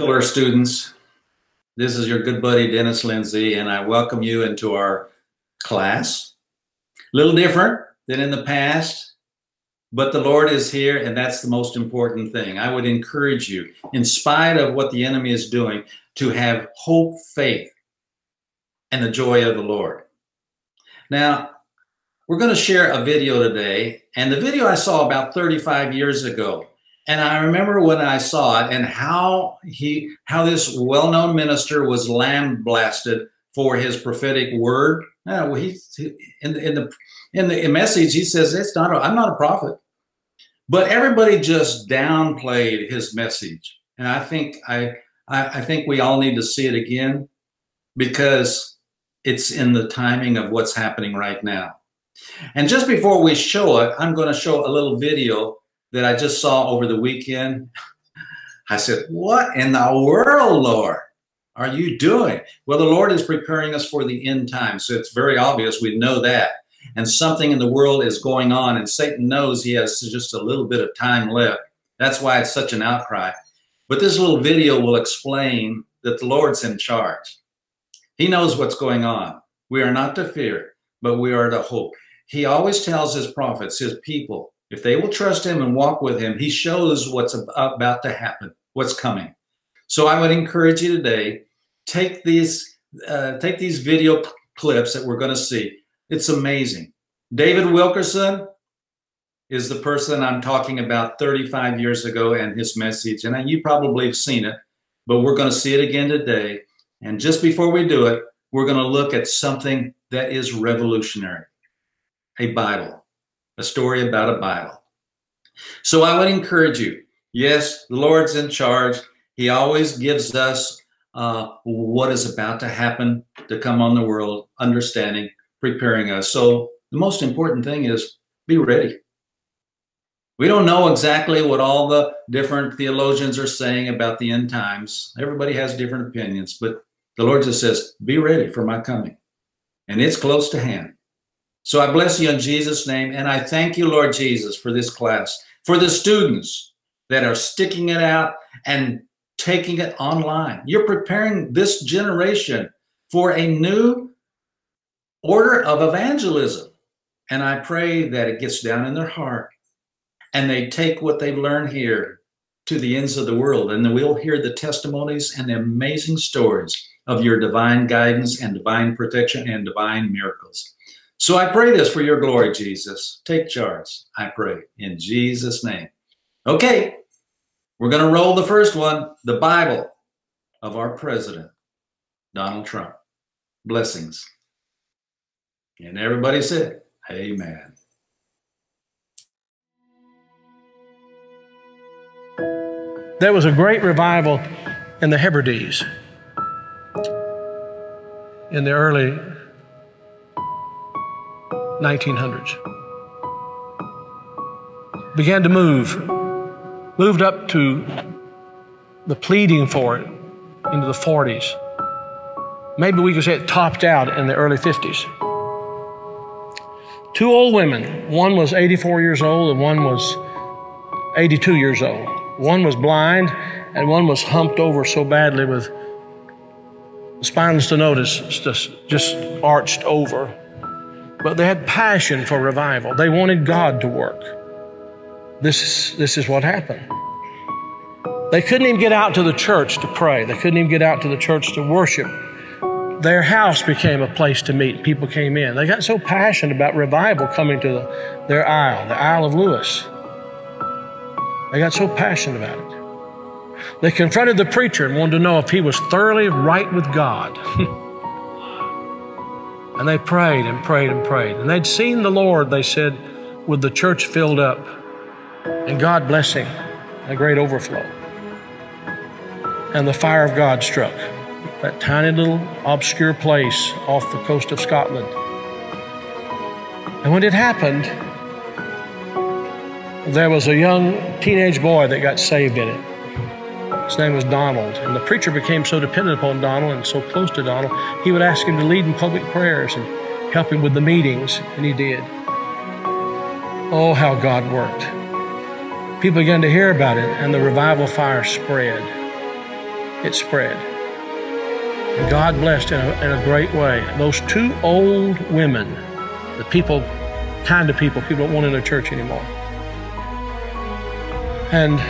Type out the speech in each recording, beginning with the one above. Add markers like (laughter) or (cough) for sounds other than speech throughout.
Pillar students, this is your good buddy Dennis Lindsay, and I welcome you into our class. A little different than in the past, but the Lord is here, and that's the most important thing. I would encourage you, in spite of what the enemy is doing, to have hope, faith, and the joy of the Lord. Now, we're going to share a video today, and the video I saw about 35 years ago. And I remember when I saw it and how he how this well-known minister was lambasted for his prophetic word. Yeah, well, he, in, the, in the in the message he says it's not. i am not a prophet, but everybody just downplayed his message, and I think I, I I think we all need to see it again because it's in the timing of what's happening right now. And just before we show it, I'm going to show a little video that I just saw over the weekend. I said, What in the world, Lord, are you doing? Well, the Lord is preparing us for the end time. So it's very obvious we know that. And something in the world is going on, and Satan knows he has just a little bit of time left. That's why it's such an outcry. But this little video will explain that the Lord's in charge. He knows what's going on. We are not to fear, but we are to hope. He always tells his prophets, his people, if they will trust him and walk with him, he shows what's about to happen, what's coming. So I would encourage you today, take these, uh, take these video clips that we're going to see. It's amazing. David Wilkerson is the person I'm talking about 35 years ago and his message. And you probably have seen it, but we're going to see it again today. And just before we do it, we're going to look at something that is revolutionary a Bible, a story about a Bible. So I would encourage you yes, the Lord's in charge. He always gives us uh, what is about to happen to come on the world, understanding, preparing us. So the most important thing is be ready. We don't know exactly what all the different theologians are saying about the end times. Everybody has different opinions, but the Lord just says, Be ready for my coming. And it's close to hand. So I bless you in Jesus' name. And I thank you, Lord Jesus, for this class, for the students that are sticking it out and taking it online. You're preparing this generation for a new order of evangelism. And I pray that it gets down in their heart and they take what they've learned here to the ends of the world. And we'll hear the testimonies and the amazing stories of your divine guidance and divine protection and divine miracles. So I pray this for your glory, Jesus. Take charge, I pray, in Jesus' name. Okay, we're going to roll the first one the Bible of our president, Donald Trump. Blessings. And everybody said, Amen. There was a great revival in the Hebrides in the early 1900s. Began to move, moved up to the pleading for it into the 40s. Maybe we could say it topped out in the early 50s. Two old women, one was 84 years old and one was 82 years old. One was blind and one was humped over so badly with spinal stenosis just, just arched over but they had passion for revival. They wanted God to work. This, this is what happened. They couldn't even get out to the church to pray. They couldn't even get out to the church to worship. Their house became a place to meet. People came in. They got so passionate about revival coming to the, their Isle, the Isle of Lewis. They got so passionate about it. They confronted the preacher and wanted to know if he was thoroughly right with God. (laughs) And they prayed and prayed and prayed. And they'd seen the Lord, they said, with the church filled up and God blessing, a great overflow. And the fire of God struck that tiny little obscure place off the coast of Scotland. And when it happened, there was a young teenage boy that got saved in it. His name was Donald. And the preacher became so dependent upon Donald and so close to Donald, he would ask him to lead in public prayers and help him with the meetings, and he did. Oh, how God worked. People began to hear about it, and the revival fire spread. it spread. And God blessed in a, in a great way. Those two old women, the people, kind of people people don't want in their church anymore. And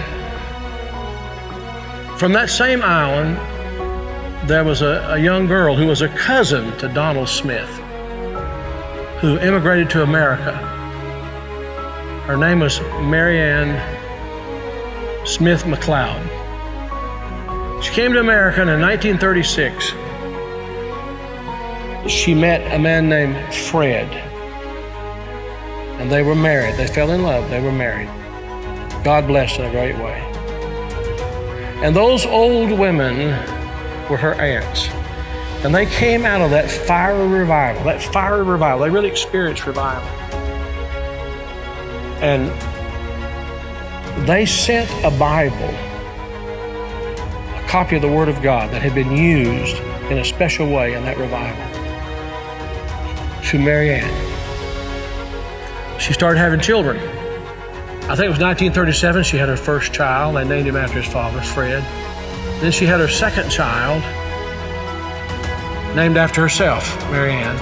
from that same island, there was a, a young girl who was a cousin to Donald Smith who immigrated to America. Her name was Marianne Smith McLeod. She came to America in 1936. She met a man named Fred, and they were married. They fell in love, they were married. God blessed in a great way. And those old women were her aunts. And they came out of that fiery revival, that fiery revival. They really experienced revival. And they sent a Bible, a copy of the Word of God that had been used in a special way in that revival, to Marianne. She started having children. I think it was 1937 she had her first child. They named him after his father, Fred. Then she had her second child, named after herself, Marianne.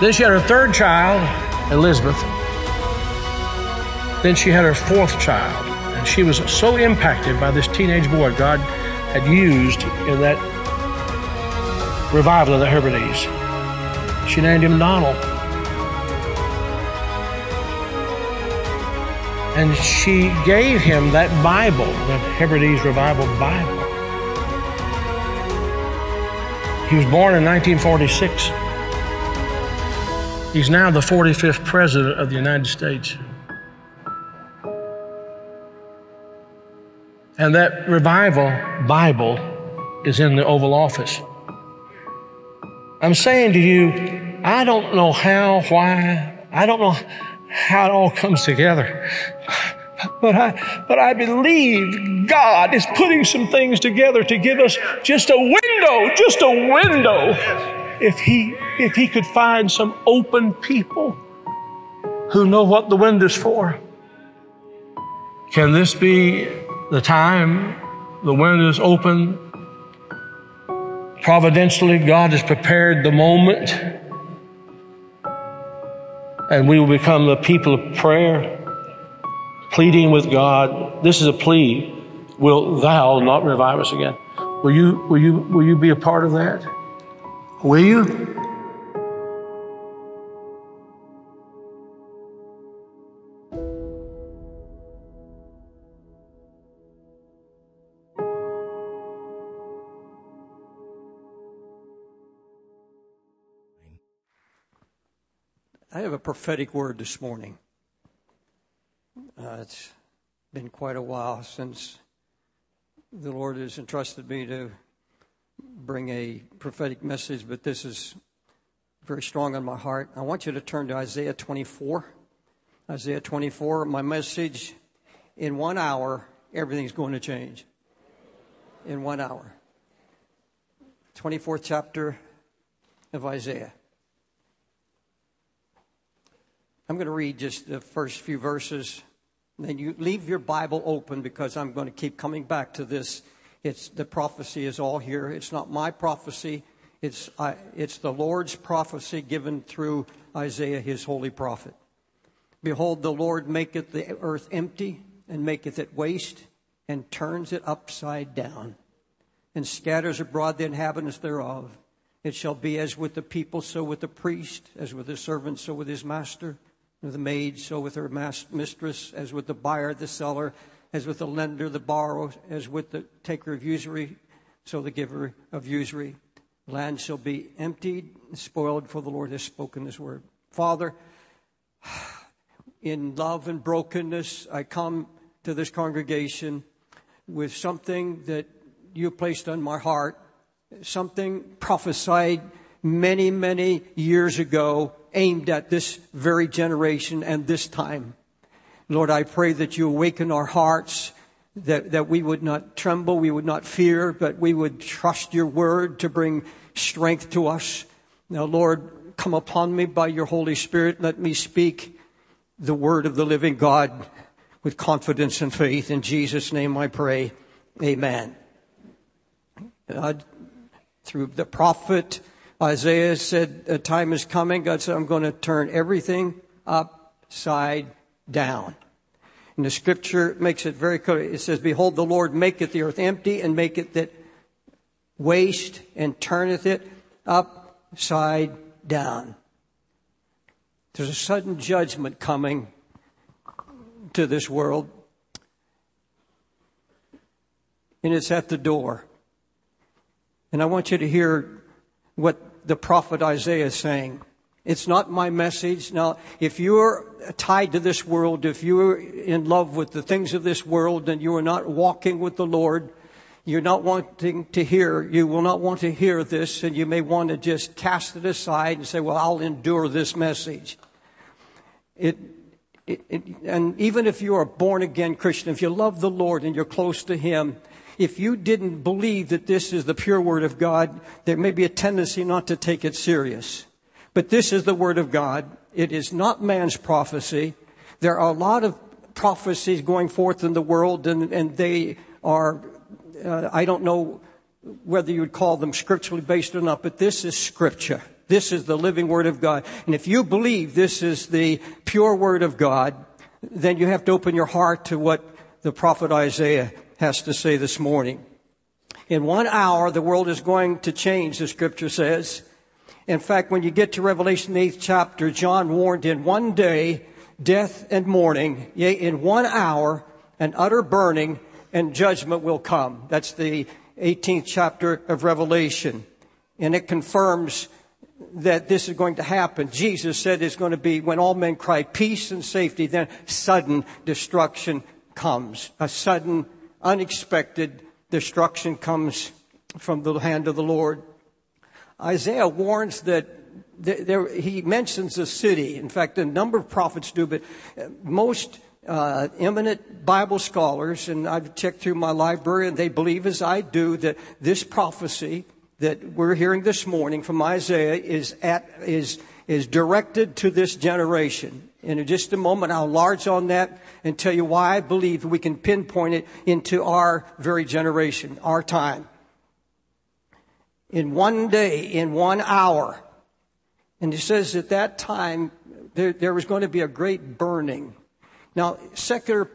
Then she had her third child, Elizabeth. Then she had her fourth child, and she was so impacted by this teenage boy God had used in that revival of the Hebrides. She named him Donald. And she gave him that Bible, the Hebrides Revival Bible. He was born in 1946. He's now the 45th President of the United States. And that revival Bible is in the Oval Office. I'm saying to you, I don't know how, why, I don't know how it all comes together. But I, but I believe God is putting some things together to give us just a window, just a window. If He, if He could find some open people who know what the window's for. Can this be the time the window's open? Providentially, God has prepared the moment and we will become the people of prayer pleading with God. This is a plea. Will thou not revive us again? Will you, will you, will you be a part of that? Will you? Have a prophetic word this morning. Uh, it's been quite a while since the Lord has entrusted me to bring a prophetic message, but this is very strong on my heart. I want you to turn to Isaiah 24. Isaiah 24, my message in one hour, everything's going to change. In one hour. 24th chapter of Isaiah. I'm going to read just the first few verses. Then you leave your Bible open because I'm going to keep coming back to this. It's the prophecy is all here. It's not my prophecy. It's uh, it's the Lord's prophecy given through Isaiah, his holy prophet. Behold, the Lord maketh the earth empty and maketh it waste and turns it upside down and scatters abroad the inhabitants thereof. It shall be as with the people, so with the priest, as with the servant, so with his master with the maid, so with her mistress, as with the buyer, the seller, as with the lender, the borrower, as with the taker of usury, so the giver of usury. Land shall be emptied and spoiled, for the Lord has spoken this word. Father, in love and brokenness, I come to this congregation with something that you placed on my heart, something prophesied many, many years ago aimed at this very generation and this time. Lord, I pray that you awaken our hearts, that, that we would not tremble, we would not fear, but we would trust your word to bring strength to us. Now, Lord, come upon me by your Holy Spirit. Let me speak the word of the living God with confidence and faith. In Jesus' name I pray. Amen. God, through the prophet Isaiah said, a time is coming. God said, I'm going to turn everything upside down. And the scripture makes it very clear. It says, Behold, the Lord maketh the earth empty and maketh it that waste and turneth it upside down. There's a sudden judgment coming to this world, and it's at the door. And I want you to hear what the prophet Isaiah is saying. It's not my message. Now, if you're tied to this world, if you're in love with the things of this world and you are not walking with the Lord, you're not wanting to hear, you will not want to hear this, and you may want to just cast it aside and say, well, I'll endure this message. It, it, it, and even if you're a born again Christian, if you love the Lord and you're close to Him, if you didn't believe that this is the pure Word of God, there may be a tendency not to take it serious. But this is the Word of God. It is not man's prophecy. There are a lot of prophecies going forth in the world, and, and they are uh, I don't know whether you would call them scripturally based or not, but this is scripture. This is the living word of God. And if you believe this is the pure word of God, then you have to open your heart to what the prophet Isaiah has to say this morning. In one hour, the world is going to change, the scripture says. In fact, when you get to Revelation 8th chapter, John warned in one day, death and mourning, yea, in one hour, an utter burning and judgment will come. That's the 18th chapter of Revelation. And it confirms that this is going to happen. Jesus said it's going to be when all men cry peace and safety, then sudden destruction comes. A sudden, unexpected destruction comes from the hand of the Lord. Isaiah warns that there, he mentions a city. In fact, a number of prophets do, but most uh, eminent Bible scholars, and I've checked through my library, and they believe, as I do, that this prophecy that we're hearing this morning from Isaiah is at is is directed to this generation. In just a moment, I'll enlarge on that and tell you why I believe we can pinpoint it into our very generation, our time. In one day, in one hour, and it says at that time there, there was going to be a great burning now, secular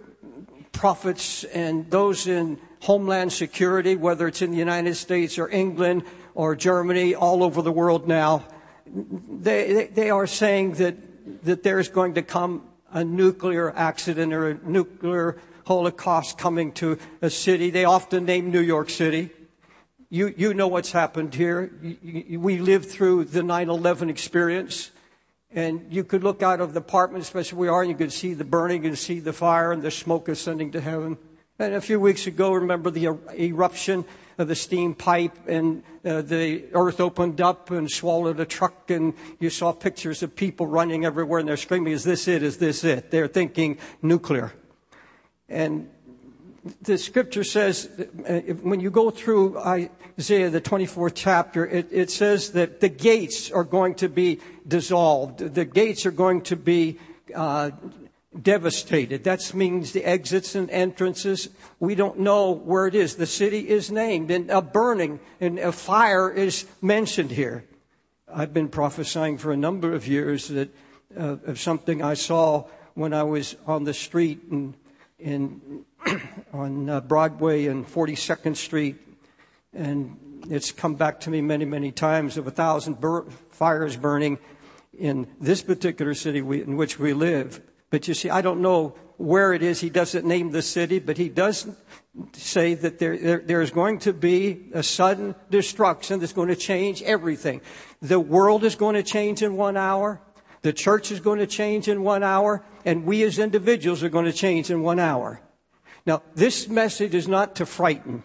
prophets and those in homeland security, whether it's in the United States or England or Germany, all over the world now, they, they are saying that, that there's going to come a nuclear accident or a nuclear holocaust coming to a city. They often name New York City. You, you know what's happened here. We lived through the 9-11 experience. And you could look out of the apartment, especially where we are, and you could see the burning and see the fire and the smoke ascending to heaven. And a few weeks ago, remember the er, eruption of the steam pipe and uh, the earth opened up and swallowed a truck and you saw pictures of people running everywhere and they're screaming, is this it? Is this it? They're thinking nuclear. And the scripture says, uh, when you go through Isaiah, the 24th chapter, it, it, says that the gates are going to be dissolved. The gates are going to be uh, devastated. That means the exits and entrances. We don't know where it is. The city is named, and a burning and a fire is mentioned here. I've been prophesying for a number of years that uh, of something I saw when I was on the street in, in (clears throat) on uh, Broadway and 42nd Street, and it's come back to me many, many times of a thousand bur- fires burning in this particular city we, in which we live. But you see, I don't know where it is. He doesn't name the city, but he does say that there, there, there's going to be a sudden destruction that's going to change everything. The world is going to change in one hour. The church is going to change in one hour. And we as individuals are going to change in one hour. Now, this message is not to frighten,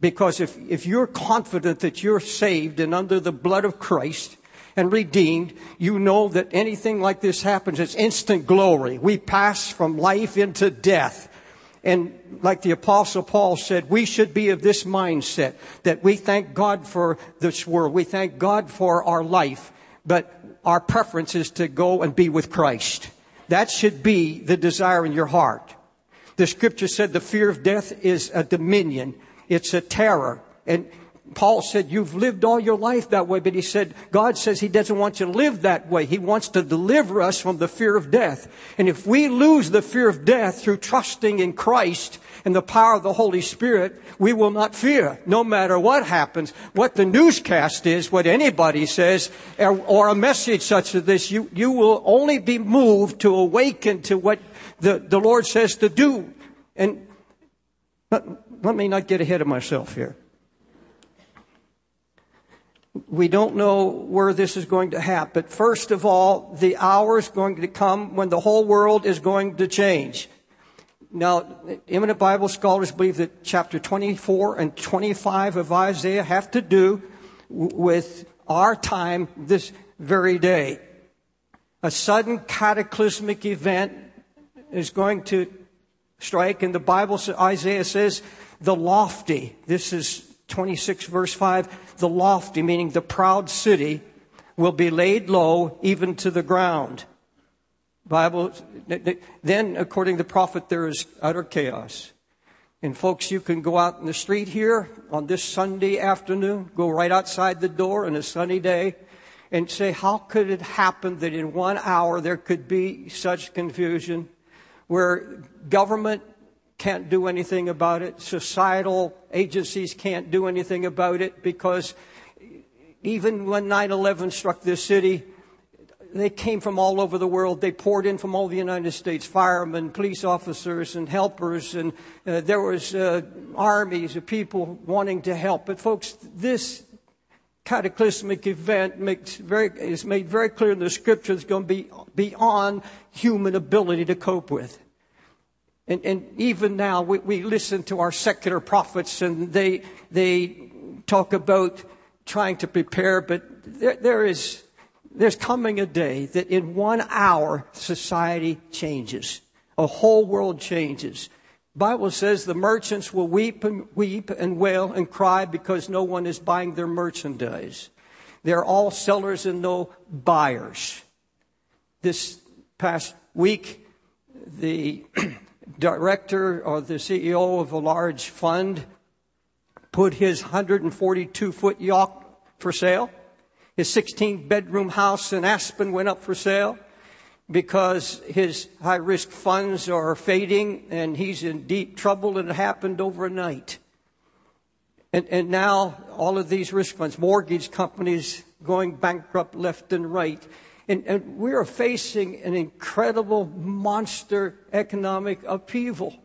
because if, if you're confident that you're saved and under the blood of Christ and redeemed, you know that anything like this happens, it's instant glory. We pass from life into death. And like the apostle Paul said, we should be of this mindset that we thank God for this world. We thank God for our life, but our preference is to go and be with Christ. That should be the desire in your heart. The scripture said the fear of death is a dominion. It's a terror. And Paul said, You've lived all your life that way, but he said, God says he doesn't want you to live that way. He wants to deliver us from the fear of death. And if we lose the fear of death through trusting in Christ and the power of the Holy Spirit, we will not fear, no matter what happens, what the newscast is, what anybody says, or, a message such as this. You, you will only be moved to awaken to what the, the Lord says to do. And let, let me not get ahead of myself here. We don't know where this is going to happen. First of all, the hour is going to come when the whole world is going to change. Now, eminent Bible scholars believe that chapter 24 and 25 of Isaiah have to do with our time this very day. A sudden cataclysmic event is going to strike, and the Bible, Isaiah says, the lofty. This is 26 verse 5. The lofty, meaning the proud city, will be laid low even to the ground. Bible, then according to the prophet, there is utter chaos. And folks, you can go out in the street here on this Sunday afternoon, go right outside the door on a sunny day and say, how could it happen that in one hour there could be such confusion where government can't do anything about it. Societal agencies can't do anything about it because even when 9-11 struck this city, they came from all over the world. They poured in from all the United States, firemen, police officers, and helpers, and uh, there was uh, armies of people wanting to help. But folks, this cataclysmic event makes very, is made very clear in the scripture it's going to be beyond human ability to cope with. And, and even now, we, we listen to our secular prophets and they, they talk about trying to prepare, but there, there is, there's coming a day that in one hour, society changes. A whole world changes. Bible says the merchants will weep and weep and wail and cry because no one is buying their merchandise. They're all sellers and no buyers. This past week, the (clears throat) director or the CEO of a large fund put his 142 foot yacht for sale. His 16 bedroom house in Aspen went up for sale because his high risk funds are fading and he's in deep trouble and it happened overnight. And, and now all of these risk funds, mortgage companies going bankrupt left and right. And, and we are facing an incredible monster economic upheaval.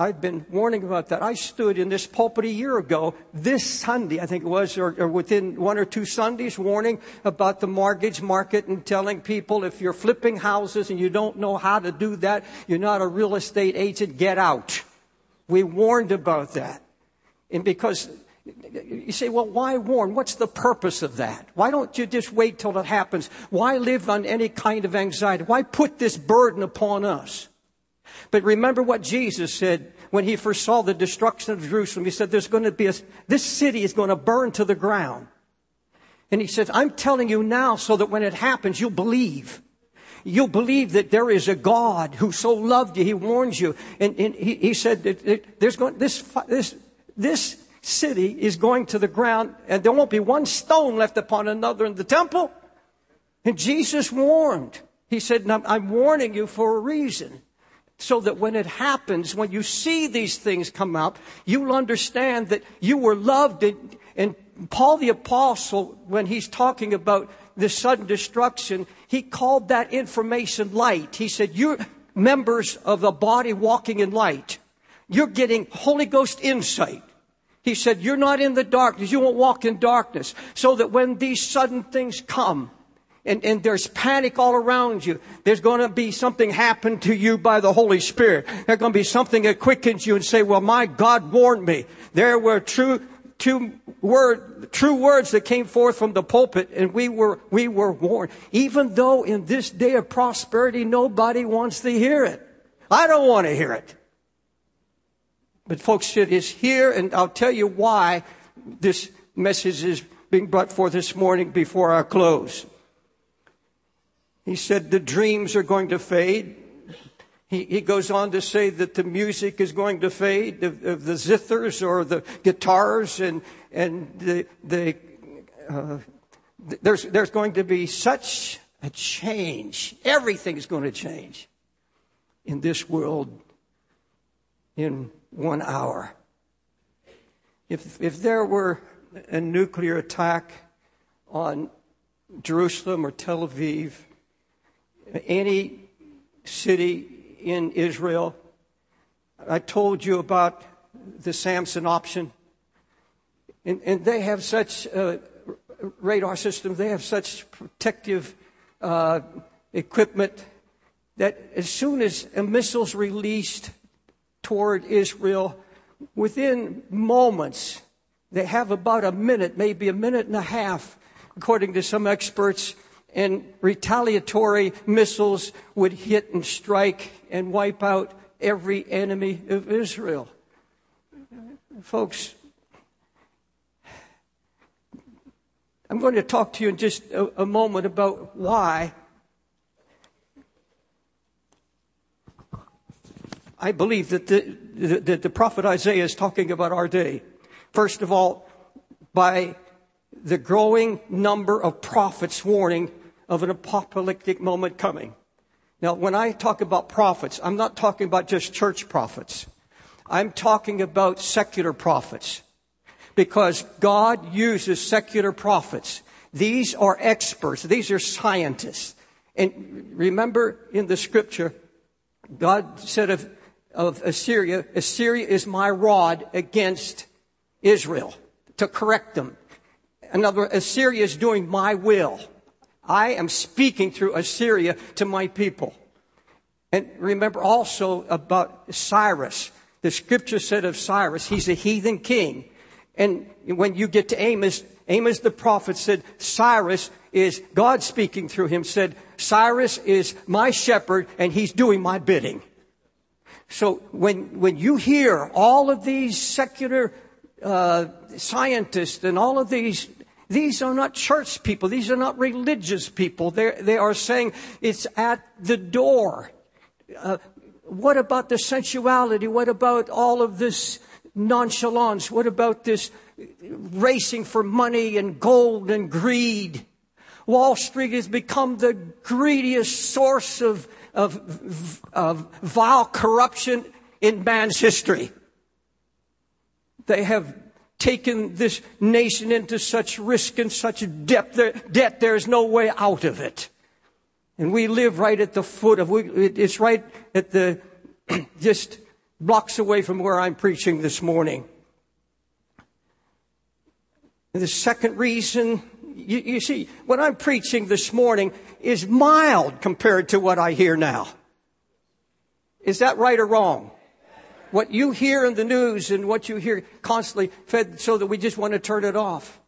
I've been warning about that. I stood in this pulpit a year ago, this Sunday, I think it was, or, or, within one or two Sundays, warning about the mortgage market and telling people if you're flipping houses and you don't know how to do that, you're not a real estate agent, get out. We warned about that. And because you say, well, why warn? What's the purpose of that? Why don't you just wait till it happens? Why live on any kind of anxiety? Why put this burden upon us? But remember what Jesus said when he first saw the destruction of Jerusalem. He said, there's going to be a, this city is going to burn to the ground. And he said, I'm telling you now so that when it happens, you'll believe. You'll believe that there is a God who so loved you. He warns you. And, and he, he, said, that there's going, this, this, this city is going to the ground and there won't be one stone left upon another in the temple. And Jesus warned. He said, I'm warning you for a reason. So that when it happens, when you see these things come out, you'll understand that you were loved. And, and Paul the apostle, when he's talking about the sudden destruction, he called that information light. He said, you're members of the body walking in light. You're getting Holy Ghost insight. He said, You're not in the darkness. You won't walk in darkness. So that when these sudden things come, and, and there's panic all around you. There's going to be something happen to you by the Holy Spirit. There's going to be something that quickens you and say, well, my God warned me. There were true, two word, true words that came forth from the pulpit and we were, we were warned. Even though in this day of prosperity, nobody wants to hear it. I don't want to hear it. But folks, it is here, and I'll tell you why this message is being brought forth this morning before our close. He said the dreams are going to fade. He, he goes on to say that the music is going to fade, of, of the zithers or the guitars, and, and the, the, uh, there's, there's going to be such a change. Everything is going to change in this world in one hour. If, if there were a nuclear attack on Jerusalem or Tel Aviv, any city in Israel. I told you about the Samson option. And, and they have such a radar system, they have such protective uh, equipment that as soon as a missile's released toward Israel, within moments, they have about a minute, maybe a minute and a half, according to some experts, and retaliatory missiles would hit and strike and wipe out every enemy of Israel. Folks, I'm going to talk to you in just a, a moment about why I believe that the, the, the prophet Isaiah is talking about our day. First of all, by the growing number of prophets warning of an apocalyptic moment coming. Now, when I talk about prophets, I'm not talking about just church prophets. I'm talking about secular prophets. Because God uses secular prophets. These are experts. These are scientists. And remember in the scripture, God said of, of Assyria, Assyria is my rod against Israel to correct them. In other words, Assyria is doing my will. I am speaking through Assyria to my people. And remember also about Cyrus. The scripture said of Cyrus, he's a heathen king. And when you get to Amos, Amos the prophet said, Cyrus is, God speaking through him said, Cyrus is my shepherd and he's doing my bidding. So when, when you hear all of these secular uh, scientists and all of these these are not church people. These are not religious people. They're, they are saying it's at the door. Uh, what about the sensuality? What about all of this nonchalance? What about this racing for money and gold and greed? Wall Street has become the greediest source of, of, of vile corruption in man's history. They have taken this nation into such risk and such debt, debt there's no way out of it. And we live right at the foot of, it, it's right at the, (clears throat) just blocks away from where I'm preaching this morning. And the second reason, you, you see, what I'm preaching this morning is mild compared to what I hear now. Is that right or wrong? what you hear in the news and what you hear constantly fed so that we just want to turn it off.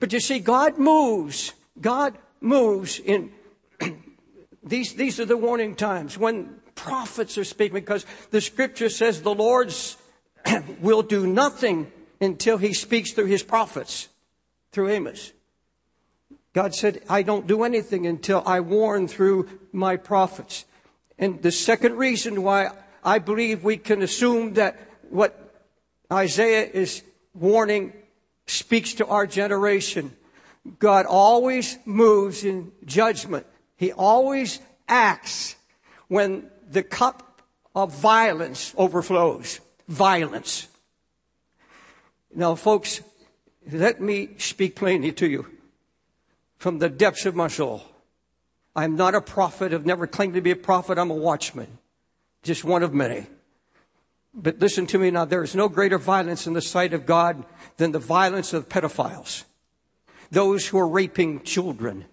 But you see, God moves. God moves in (clears throat) these, these are the warning times when prophets are speaking because the scripture says the Lord's (clears throat) will do nothing until he speaks through his prophets, through Amos. God said, I don't do anything until I warn through my prophets. And the second reason why I believe we can assume that what Isaiah is warning speaks to our generation. God always moves in judgment. He always acts when the cup of violence overflows. Violence. Now, folks, let me speak plainly to you from the depths of my soul. I'm not a prophet. I've never claimed to be a prophet. I'm a watchman just one of many. But listen to me now, there is no greater violence in the sight of God than the violence of pedophiles. Those who are raping children.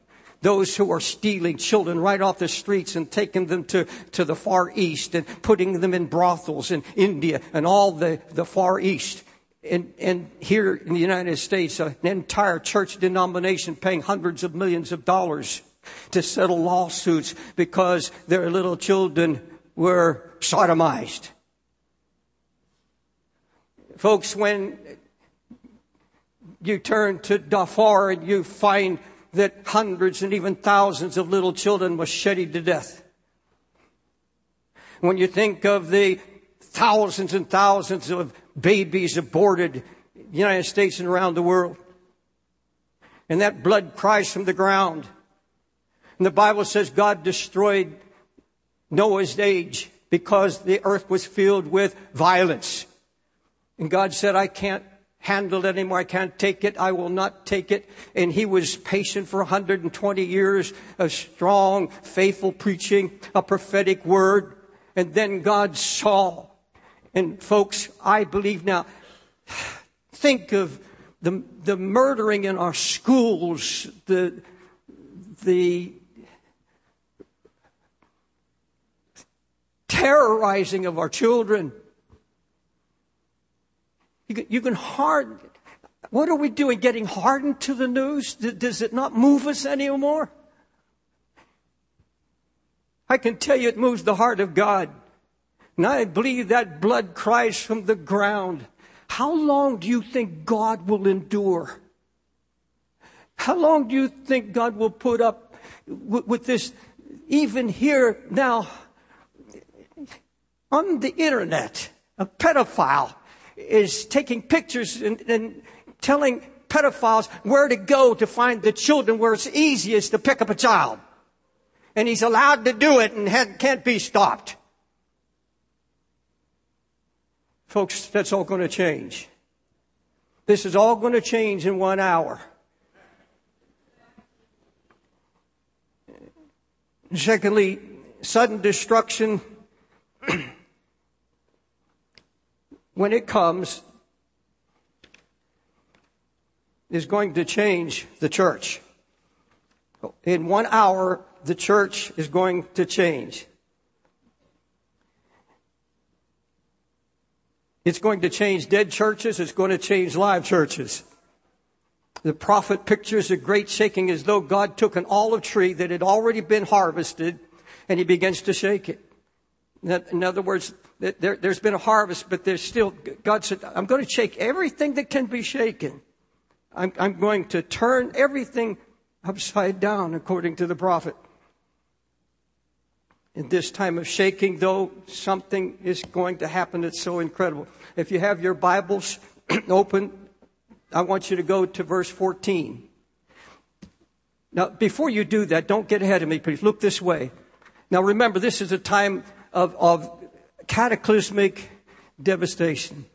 Those who are stealing children right off the streets and taking them to, to the Far East and putting them in brothels in India and all the, the Far East. And, and here in the United States, an entire church denomination paying hundreds of millions of dollars to settle lawsuits because their little children were sodomized. Folks, when you turn to Darfur and you find that hundreds and even thousands of little children were shedded to death. When you think of the thousands and thousands of babies aborted in the United States and around the world. And that blood cries from the ground. And the Bible says God destroyed Noah's age because the earth was filled with violence. And God said, I can't handle it anymore. I can't take it. I will not take it. And he was patient for 120 years of strong, faithful preaching, a prophetic word. And then God saw. And folks, I believe now, think of the, the murdering in our schools, the, the terrorizing of our children. You can, you can hard, what are we doing? Getting hardened to the news? Does it not move us anymore? I can tell you it moves the heart of God. And I believe that blood cries from the ground. How long do you think God will endure? How long do you think God will put up with, with this? Even here now, on the internet, a pedophile is taking pictures and, and telling pedophiles where to go to find the children where it's easiest to pick up a child. And he's allowed to do it and can't be stopped. Folks, that's all going to change. This is all going to change in one hour. Secondly, sudden destruction (clears throat) when it comes, is going to change the church. In one hour, the church is going to change. It's going to change dead churches. It's going to change live churches. The prophet pictures a great shaking as though God took an olive tree that had already been harvested and he begins to shake it. In other words, there, has been a harvest, but there's still, God said, I'm going to shake everything that can be shaken. I'm, I'm going to turn everything upside down, according to the prophet. In this time of shaking, though, something is going to happen that's so incredible. If you have your Bibles (clears throat) open, I want you to go to verse 14. Now, before you do that, don't get ahead of me, please. Look this way. Now, remember, this is a time of, of cataclysmic devastation.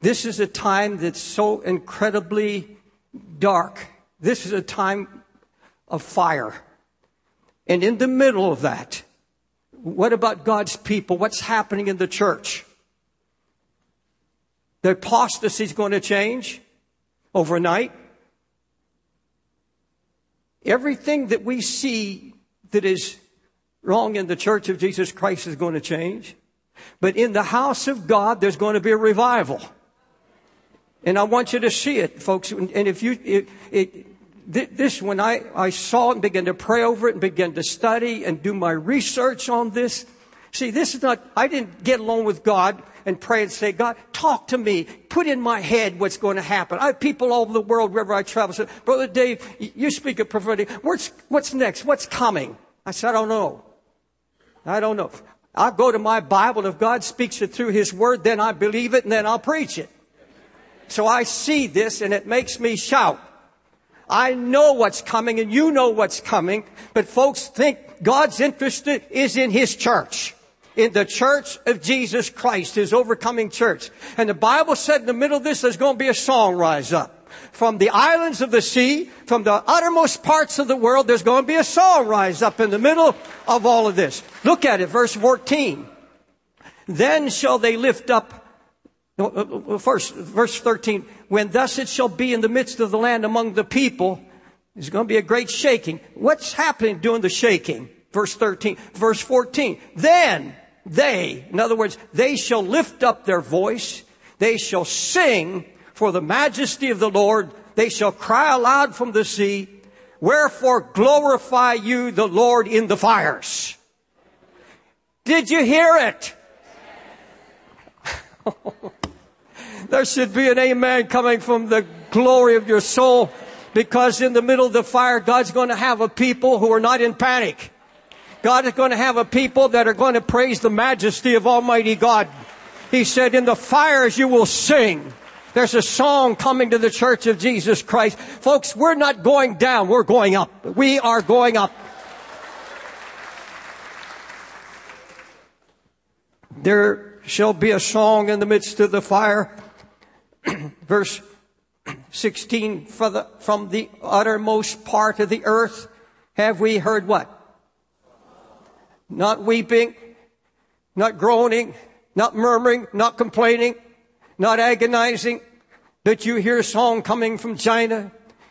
This is a time that's so incredibly dark. This is a time of fire. And in the middle of that, what about God's people? What's happening in the church? The apostasy is going to change overnight. Everything that we see that is wrong in the church of Jesus Christ is going to change. But in the house of God, there's going to be a revival. And I want you to see it, folks. And if you, it, it, this, when I, I saw it and began to pray over it and began to study and do my research on this, see, this is not, I didn't get along with God and pray and say, God, talk to me. Put in my head what's going to happen. I have people all over the world, wherever I travel, say, Brother Dave, you speak of prophetic. What's, what's next? What's coming? I said, I don't know. I don't know. I'll go to my Bible. If God speaks it through His Word, then I believe it and then I'll preach it. So I see this and it makes me shout. I know what's coming and you know what's coming, but folks think God's interest is in His church. In the church of Jesus Christ, His overcoming church. And the Bible said in the middle of this, there's going to be a song rise up from the islands of the sea, from the uttermost parts of the world, there's going to be a song rise up in the middle of all of this. Look at it, verse 14. Then shall they lift up, uh, uh, first, verse 13, when thus it shall be in the midst of the land among the people, there's going to be a great shaking. What's happening during the shaking? Verse 13, verse 14. Then they, in other words, they shall lift up their voice, they shall sing for the majesty of the Lord. They shall cry aloud from the sea. Wherefore glorify you the Lord in the fires. Did you hear it? (laughs) there should be an amen coming from the glory of your soul because in the middle of the fire, God's going to have a people who are not in panic. God is going to have a people that are going to praise the majesty of Almighty God. He said, in the fires you will sing. There's a song coming to the church of Jesus Christ. Folks, we're not going down, we're going up. We are going up. There shall be a song in the midst of the fire. (clears throat) Verse 16, the, from the uttermost part of the earth have we heard what? Not weeping, not groaning, not murmuring, not complaining, not agonizing. That you hear a song coming from China, and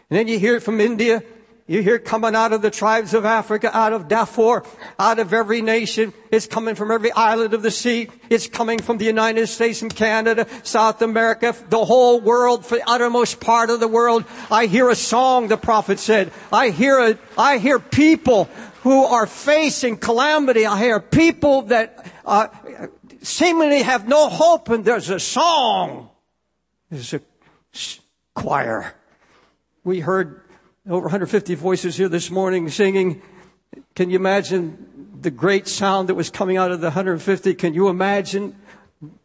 then you hear it from India, you hear coming out of the tribes of Africa, out of Darfur, out of every nation. It's coming from every island of the sea. It's coming from the United States and Canada, South America, the whole world, for the uttermost part of the world. I hear a song, the prophet said. I hear a, I hear people who are facing calamity. I hear people that uh, seemingly have no hope, and there's a song. There's a choir. We heard over 150 voices here this morning singing. Can you imagine the great sound that was coming out of the 150? Can you imagine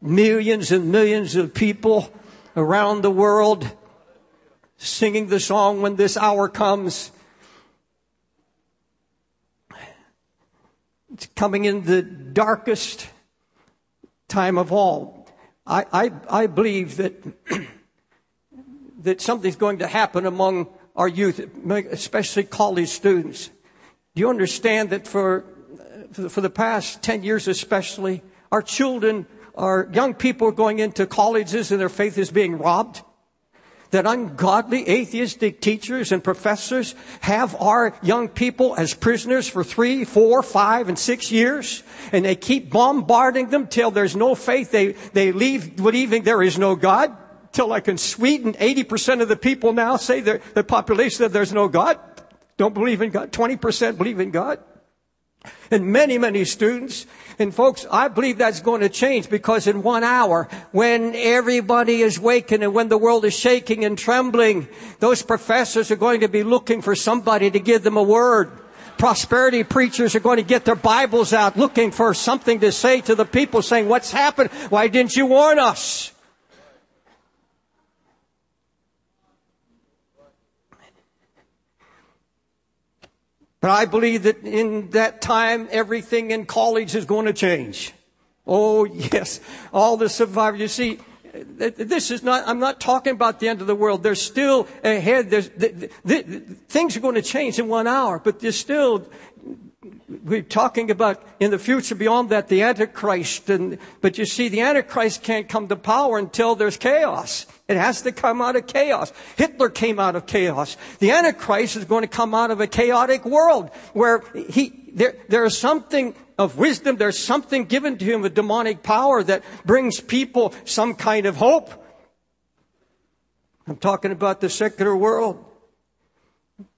millions and millions of people around the world singing the song when this hour comes? It's coming in the darkest time of all. I, I, I believe that, (clears throat) that something's going to happen among our youth, especially college students. Do you understand that for, for the past 10 years especially, our children, our young people are going into colleges and their faith is being robbed? that ungodly atheistic teachers and professors have our young people as prisoners for three, four, five, and six years, and they keep bombarding them till there's no faith. They, they leave believing there is no God till like in Sweden, 80% of the people now say the population that there's no God, don't believe in God. 20% believe in God. And many, many students. And folks, I believe that's going to change because in one hour, when everybody is waking and when the world is shaking and trembling, those professors are going to be looking for somebody to give them a word. Prosperity preachers are going to get their Bibles out looking for something to say to the people saying, what's happened? Why didn't you warn us? But I believe that in that time, everything in college is going to change. Oh, yes. All the survivors. You see, this is not, I'm not talking about the end of the world. There's still ahead. There's, the, the, the, things are going to change in one hour, but there's still, we're talking about in the future beyond that, the Antichrist. And, but you see, the Antichrist can't come to power until there's chaos. It has to come out of chaos. Hitler came out of chaos. The Antichrist is going to come out of a chaotic world where he, there, there is something of wisdom. There's something given to him with demonic power that brings people some kind of hope. I'm talking about the secular world.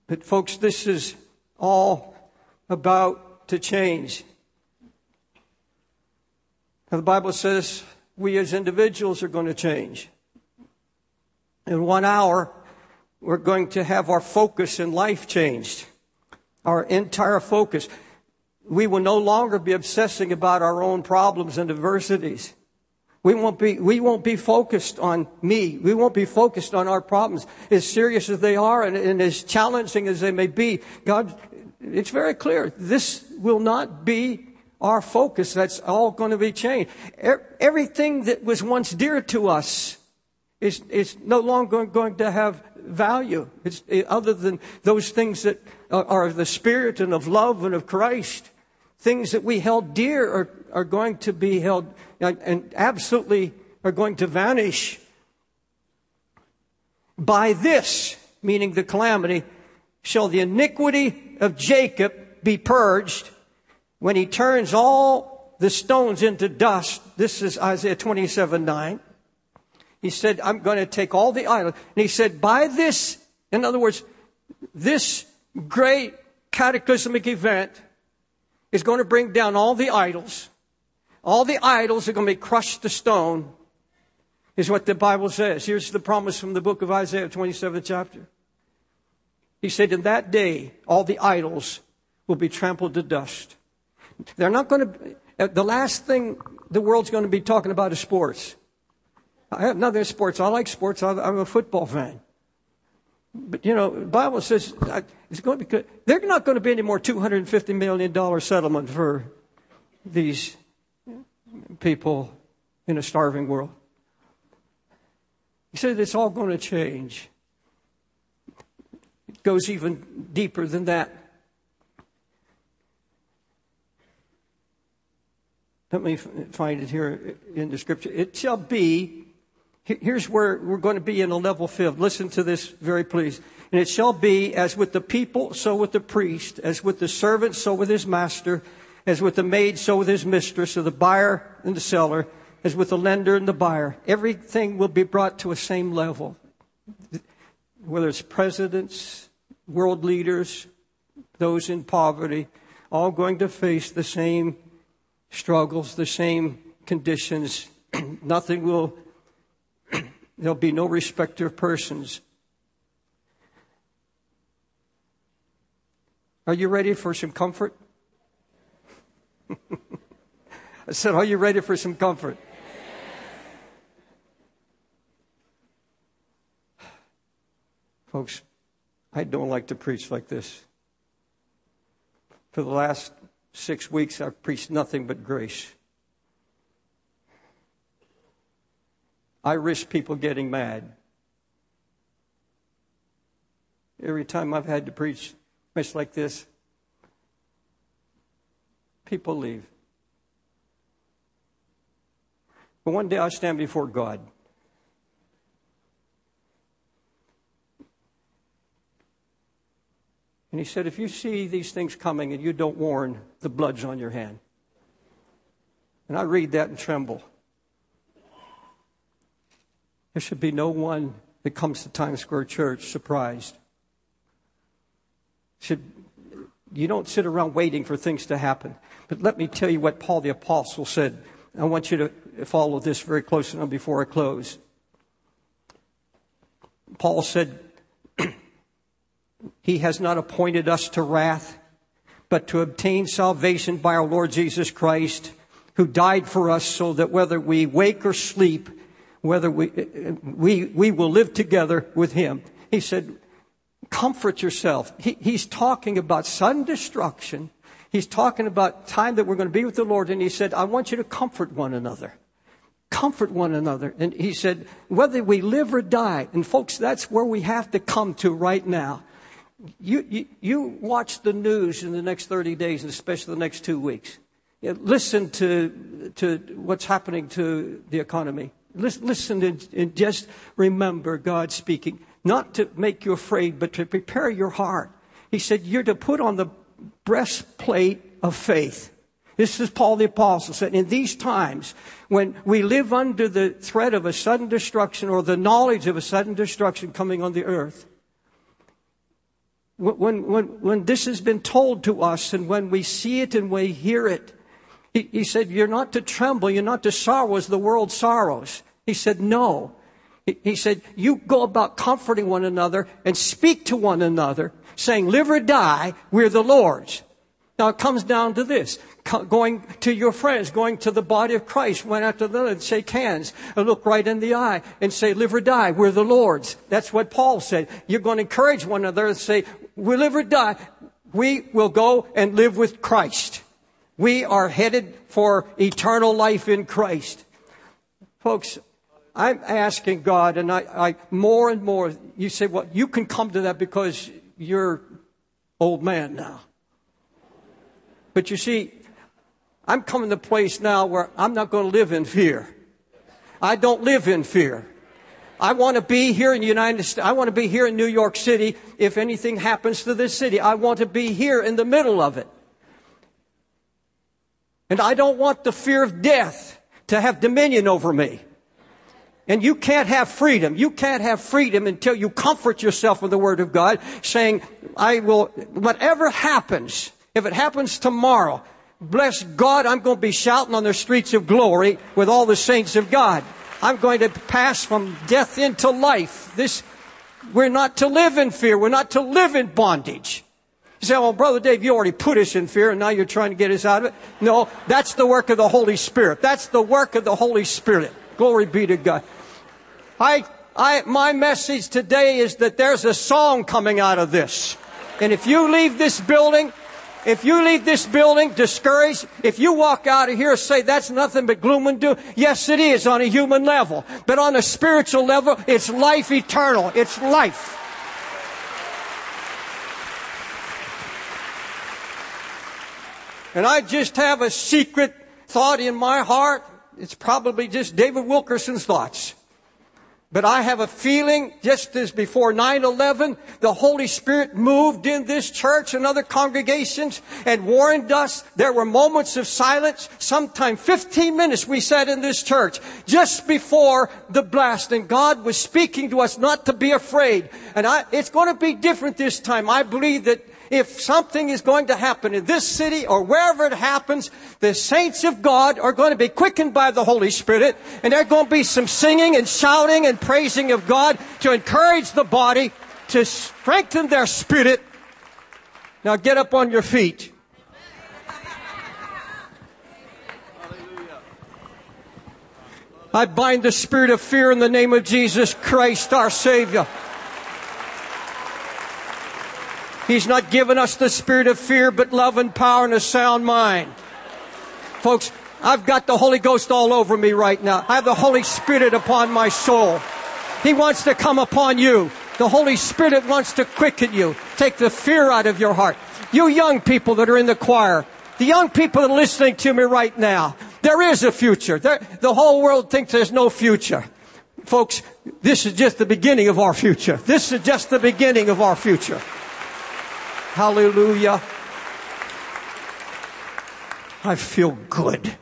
But folks, this is all about to change. Now, the Bible says we as individuals are going to change. In one hour, we're going to have our focus in life changed. Our entire focus. We will no longer be obsessing about our own problems and adversities. We won't be, we won't be focused on me. We won't be focused on our problems. As serious as they are and, and as challenging as they may be, God, it's very clear. This will not be our focus. That's all going to be changed. Everything that was once dear to us is, is no longer going to have value. It's it, other than those things that are, are of the Spirit and of love and of Christ. Things that we held dear are, are going to be held and absolutely are going to vanish. By this, meaning the calamity, shall the iniquity of Jacob be purged when he turns all the stones into dust. This is Isaiah 27 9. He said, I'm going to take all the idols. And he said, by this, in other words, this great cataclysmic event is going to bring down all the idols. All the idols are going to be crushed to stone, is what the Bible says. Here's the promise from the book of Isaiah, 27th chapter. He said, In that day, all the idols will be trampled to dust. They're not going to, the last thing the world's going to be talking about is sports. I have nothing sports. I like sports. I'm a football fan. But you know, the Bible says uh, it's going to be. They're not going to be any more $250 million settlement for these people in a starving world. He said it's all going to change. It goes even deeper than that. Let me find it here in the scripture. It shall be, here's where we're going to be in a level field. Listen to this very please. And it shall be as with the people, so with the priest, as with the servant, so with his master, as with the maid, so with his mistress, or the buyer and the seller, as with the lender and the buyer. Everything will be brought to a same level. Whether it's presidents, world leaders, those in poverty, all going to face the same struggles, the same conditions. (clears throat) Nothing will, there'll be no respecter of persons. Are you ready for some comfort? (laughs) I said, Are you ready for some comfort? (sighs) Folks, I don't like to preach like this. For the last six weeks, I've preached nothing but grace. I risk people getting mad. Every time I've had to preach much like this, people leave. But one day I'll stand before God. And he said, If you see these things coming and you don't warn, the blood's on your hand. And I read that and tremble. There should be no one that comes to Times Square Church surprised. Should, you don't sit around waiting for things to happen. But let me tell you what Paul the Apostle said. I want you to follow this very closely now. before I close. Paul said, (clears throat) he has not appointed us to wrath, but to obtain salvation by our Lord Jesus Christ, who died for us so that whether we wake or sleep, whether we, we, we will live together with him. He said, comfort yourself. He, he's talking about sudden destruction. He's talking about time that we're going to be with the Lord. And he said, I want you to comfort one another. Comfort one another. And he said, whether we live or die. And folks, that's where we have to come to right now you, you, you watch the news in the next 30 days, and especially the next two weeks. listen to, to what's happening to the economy. Listen, and just remember God speaking, not to make you afraid, but to prepare your heart. He said, You're to put on the breastplate of faith. This is Paul the Apostle said, in these times, when we live under the threat of a sudden destruction or the knowledge of a sudden destruction coming on the earth, when, when, when this has been told to us and when we see it and we hear it, he, he said, You're not to tremble, you're not to sorrow as the world sorrows. He said, No. He, he said, You go about comforting one another and speak to one another, saying, Live or die, we're the Lord's. Now it comes down to this. Going to your friends, going to the body of Christ, went after them and shake hands and look right in the eye and say, live or die, we're the Lord's. That's what Paul said. You're going to encourage one another and say, we live or die, we will go and live with Christ. We are headed for eternal life in Christ. Folks, I'm asking God, and I, I more and more, you say, well, you can come to that because you're old man now. But you see, I'm coming to a place now where I'm not going to live in fear. I don't live in fear. I want to be here in the United States. I want to be here in New York City if anything happens to this city. I want to be here in the middle of it. And I don't want the fear of death to have dominion over me. And you can't have freedom. You can't have freedom until you comfort yourself with the Word of God, saying, I will, whatever happens, if it happens tomorrow, bless God, I'm going to be shouting on the streets of glory with all the saints of God. I'm going to pass from death into life. This, we're not to live in fear. We're not to live in bondage. You say, well, Brother Dave, you already put us in fear and now you're trying to get us out of it. No, that's the work of the Holy Spirit. That's the work of the Holy Spirit. Glory be to God. I, I, my message today is that there's a song coming out of this. And if you leave this building, if you leave this building discouraged, if you walk out of here and say that's nothing but gloom and doom, yes it is on a human level. But on a spiritual level, it's life eternal. It's life. And I just have a secret thought in my heart. It's probably just David Wilkerson's thoughts. But I have a feeling just as before 9-11, the Holy Spirit moved in this church and other congregations and warned us. There were moments of silence, sometime 15 minutes we sat in this church just before the blast and God was speaking to us not to be afraid. And I, it's going to be different this time. I believe that if something is going to happen in this city or wherever it happens, the saints of God are going to be quickened by the Holy Spirit, and there's going to be some singing and shouting and praising of God to encourage the body, to strengthen their spirit. Now get up on your feet. I bind the spirit of fear in the name of Jesus Christ, our Savior. He's not given us the spirit of fear, but love and power and a sound mind. Folks, I've got the Holy Ghost all over me right now. I have the Holy Spirit upon my soul. He wants to come upon you. The Holy Spirit wants to quicken you. Take the fear out of your heart. You young people that are in the choir, the young people that are listening to me right now, there is a future. There, the whole world thinks there's no future. Folks, this is just the beginning of our future. This is just the beginning of our future. Hallelujah. I feel good.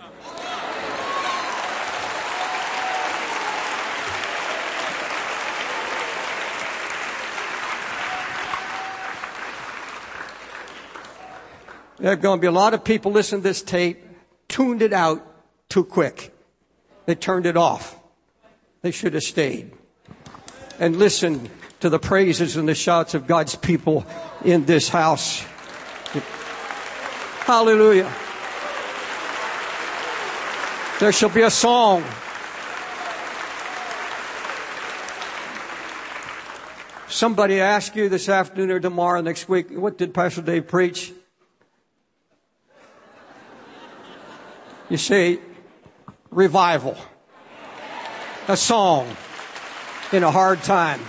There are going to be a lot of people listening to this tape, tuned it out too quick. They turned it off. They should have stayed and listened to the praises and the shouts of God's people in this house. Hallelujah. There shall be a song. Somebody ask you this afternoon or tomorrow, next week, what did Pastor Dave preach? You see, revival. A song in a hard time.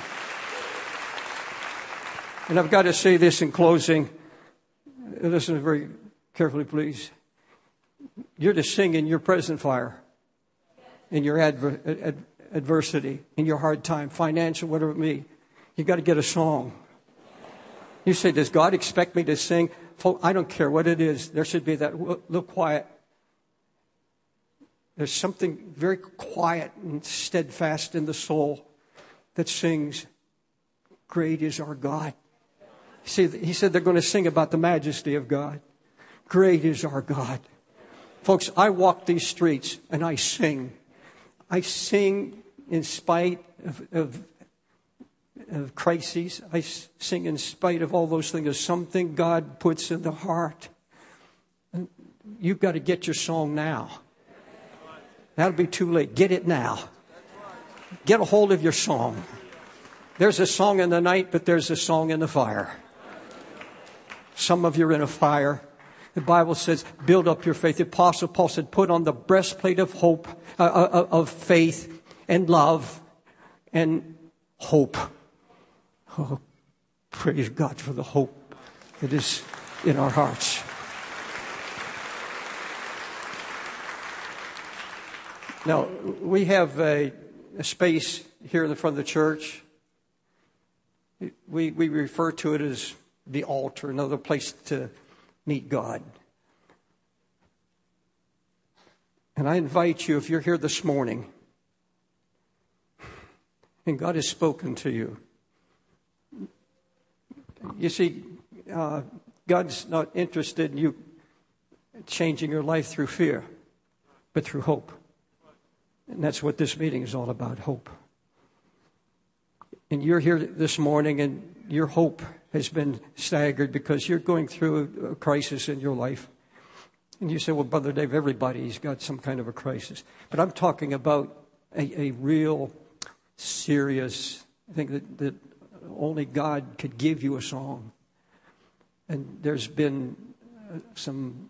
And I've got to say this in closing. Listen very carefully, please. You're to sing in your present fire, in your adver- ad- adversity, in your hard time, financial, whatever it may. You've got to get a song. You say, Does God expect me to sing? I don't care what it is. There should be that little quiet. There's something very quiet and steadfast in the soul that sings, Great is our God. See, he said they're going to sing about the majesty of God. Great is our God. Folks, I walk these streets and I sing. I sing in spite of, of, of crises. I sing in spite of all those things. There's something God puts in the heart. You've got to get your song now. That'll be too late. Get it now. Get a hold of your song. There's a song in the night, but there's a song in the fire. Some of you are in a fire. The Bible says, build up your faith. The Apostle Paul said, put on the breastplate of hope, uh, uh, of faith and love and hope. Oh, praise God for the hope that is in our hearts. Now, we have a, a space here in the front of the church. We, we refer to it as the altar, another place to meet God. And I invite you, if you're here this morning and God has spoken to you, you see, uh, God's not interested in you changing your life through fear, but through hope. And that's what this meeting is all about hope. And you're here this morning, and your hope has been staggered because you're going through a crisis in your life. And you say, well, Brother Dave, everybody's got some kind of a crisis. But I'm talking about a, a real serious thing that, that only God could give you a song. And there's been uh, some,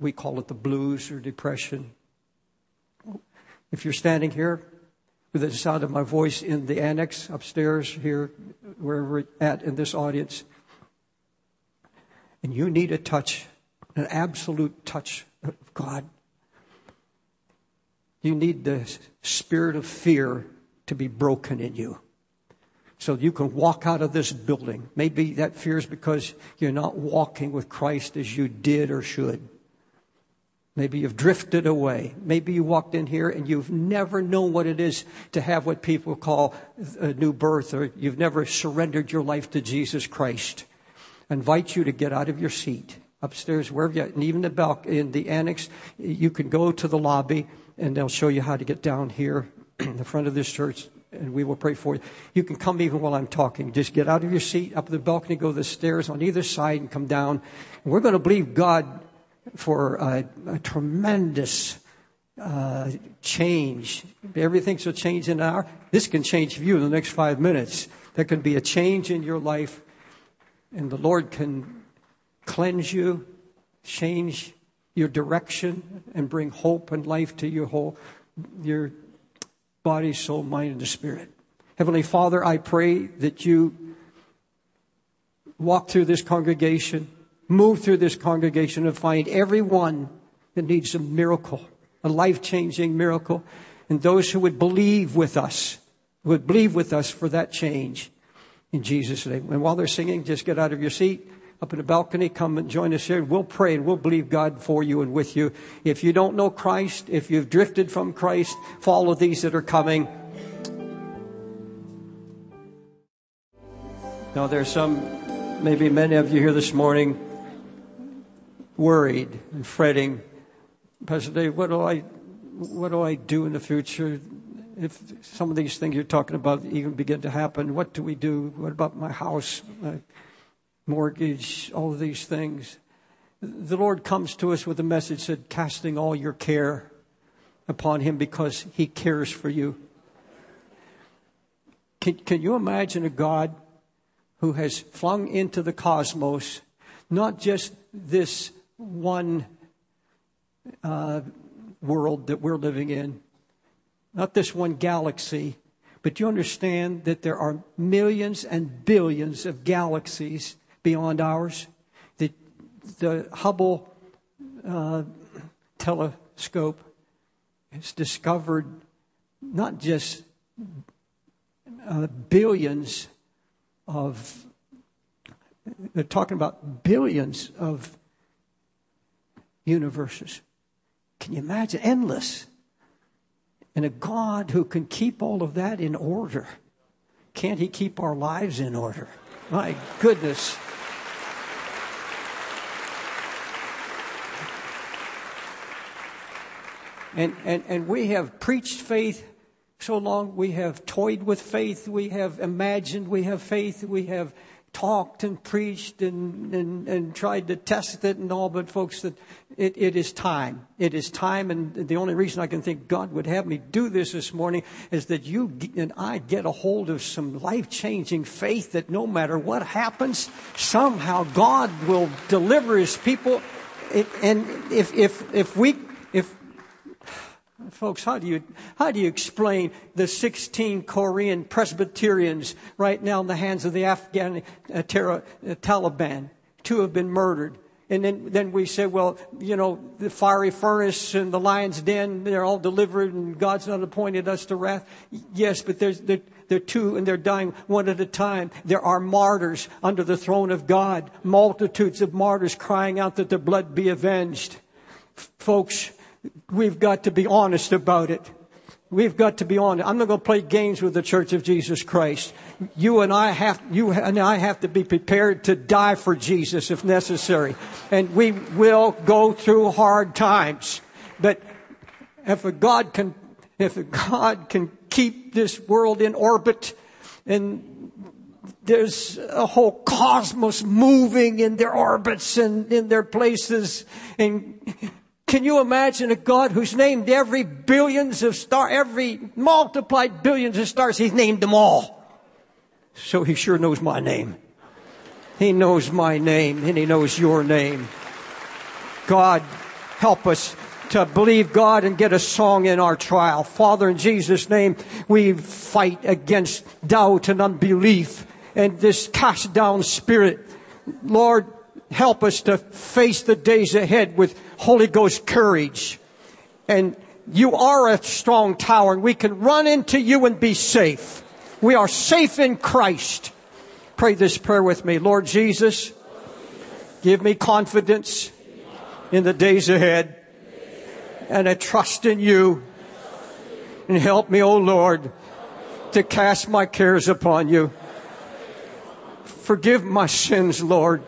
we call it the blues or depression. If you're standing here the sound of my voice in the annex upstairs here, wherever we're at in this audience, and you need a touch, an absolute touch of God, you need the spirit of fear to be broken in you. So you can walk out of this building. Maybe that fear is because you're not walking with Christ as you did or should. Maybe you've drifted away. Maybe you walked in here and you've never known what it is to have what people call a new birth, or you've never surrendered your life to Jesus Christ. I invite you to get out of your seat upstairs, wherever you are, and even the bel- in the annex, you can go to the lobby and they'll show you how to get down here (clears throat) in the front of this church and we will pray for you. You can come even while I'm talking. Just get out of your seat, up the balcony, go the stairs on either side, and come down. And we're going to believe God for a, a tremendous uh, change. Everything's a change in our. This can change you in the next five minutes. There can be a change in your life, and the Lord can cleanse you, change your direction, and bring hope and life to your whole your body, soul, mind, and spirit. Heavenly Father, I pray that you walk through this congregation move through this congregation and find everyone that needs a miracle, a life changing miracle, and those who would believe with us, would believe with us for that change in Jesus' name. And while they're singing, just get out of your seat up in the balcony, come and join us here. We'll pray and we'll believe God for you and with you. If you don't know Christ, if you've drifted from Christ, follow these that are coming. Now, there's some, maybe many of you here this morning worried and fretting. Pastor Dave, what do I, what do I do in the future? If some of these things you're talking about even begin to happen, what do we do? What about my house, my mortgage, all of these things? The Lord comes to us with a message that casting all your care upon Him because He cares for you. Can, can you imagine a God who has flung into the cosmos not just this one uh, world that we're living in, not this one galaxy, but you understand that there are millions and billions of galaxies beyond ours. The, the Hubble uh, telescope has discovered not just uh, billions of, they're talking about billions of universes. Can you imagine? Endless. And a God who can keep all of that in order. Can't He keep our lives in order? My goodness. And, and, and we have preached faith so long. We have toyed with faith. We have imagined we have faith. We have talked and preached and, and, and tried to test it and all, but folks, that it, it is time. It is time, and the only reason I can think God would have me do this this morning is that you and I get a hold of some life changing faith that no matter what happens, somehow God will deliver His people. It, and if, if, if we, if Folks, how do you, how do you explain the 16 Korean Presbyterians right now in the hands of the Afghan uh, terror, uh, Taliban? Two have been murdered. And then, then we say, well, you know, the fiery furnace and the lion's den, they're all delivered and God's not appointed us to wrath. Yes, but there's, there, they're two and they're dying one at a time. There are martyrs under the throne of God, multitudes of martyrs crying out that their blood be avenged. F- folks, we've got to be honest about it. We've got to be honest. I'm not going to play games with the Church of Jesus Christ. You and I have, you and I have to be prepared to die for Jesus if necessary. And we will go through hard times. But if a God can, if a God can keep this world in orbit and there's a whole cosmos moving in their orbits and in their places. And can you imagine a God who's named every billions of stars, every multiplied billions of stars? He's named them all. So he sure knows my name. He knows my name and he knows your name. God, help us to believe God and get a song in our trial. Father, in Jesus' name, we fight against doubt and unbelief and this cast down spirit. Lord, help us to face the days ahead with Holy Ghost courage. And you are a strong tower and we can run into you and be safe. We are safe in Christ. Pray this prayer with me. Lord Jesus, give me confidence in the days ahead and a trust in you. And help me, O oh Lord, to cast my cares upon you. Forgive my sins, Lord.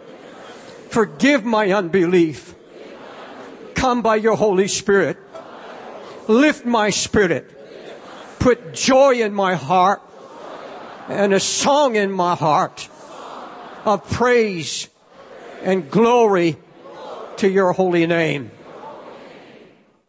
Forgive my unbelief. Come by your Holy Spirit. Lift my spirit. Put joy in my heart and a song in my heart of praise and glory to your holy name.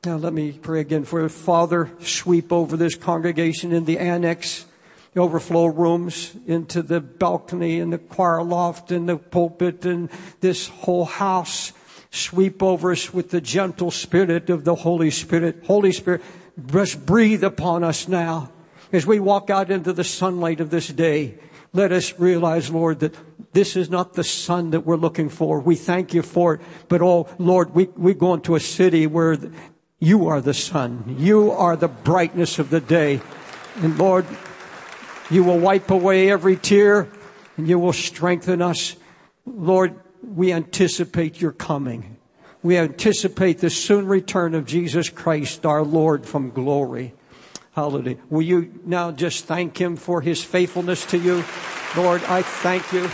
Now let me pray again for. Father, sweep over this congregation in the annex, the overflow rooms, into the balcony and the choir loft and the pulpit and this whole house. Sweep over us with the gentle spirit of the Holy Spirit. Holy Spirit, just breathe upon us now. As we walk out into the sunlight of this day, let us realize, Lord, that this is not the sun that we're looking for. We thank you for it. But oh, Lord, we, we go into a city where you are the sun. You are the brightness of the day. And Lord, you will wipe away every tear and you will strengthen us. Lord, we anticipate your coming. We anticipate the soon return of Jesus Christ, our Lord from glory. Hallelujah. Will you now just thank him for his faithfulness to you? Lord, I thank you.